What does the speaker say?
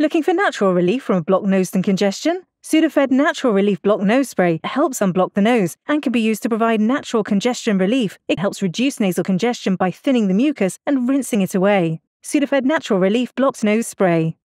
Looking for natural relief from a blocked nose and congestion? Sudafed Natural Relief Blocked Nose Spray helps unblock the nose and can be used to provide natural congestion relief. It helps reduce nasal congestion by thinning the mucus and rinsing it away. Sudafed Natural Relief Blocked Nose Spray.